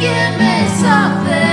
give me something.